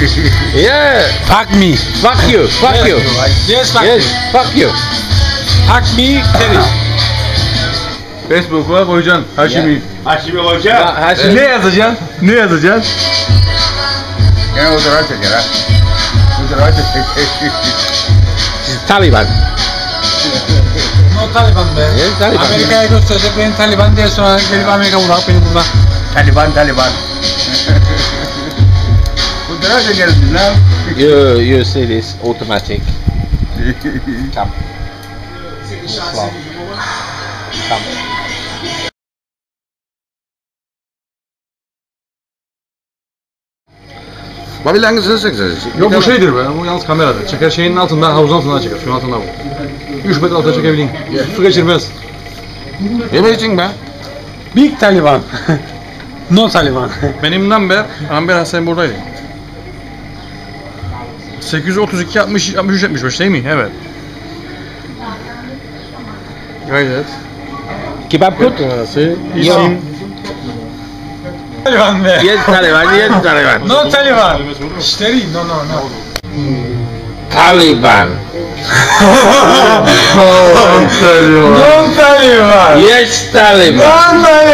Yeah. Fuck me. Fuck you. Fuck you. Yes, fuck Yes. Fuck you. Fuck me, Terry. Facebook'a koyacaksın Haşimi. Haşimi Hoca. Ha- Haşim. Ne yazacaksın? Ne yazacaksın? Gene o zaman çeker ha. Bu zaman çeker. Taliban. No Taliban be. Yes, Taliban. Amerika'ya gösterecek beni Taliban diye sonra gelip Amerika bırak beni burada. Taliban Taliban. Bu zaman çekersin lan. You you see this automatic. Come. Slow. Come. Babil hangisini çekeceksin? Yok bu şeydir be. Bu yalnız kameradır. Çeker şeyin altında, havuzun altından çeker. Şunun altında bu. 3 metre alta çekebileyim. Su geçirmez. Yemek için be. Big Taliban. no Taliban. Benim number, Amber Hasan buradaydı. 832 60 63 75 değil mi? Evet. Gayret. Kebab good? Numarası, isim. Taliban be. Yes, Taliban. Yes, Taliban. No Taliban. Şş, Terry, no no no. Taliban. No Taliban. Yes, Taliban. No Taliban.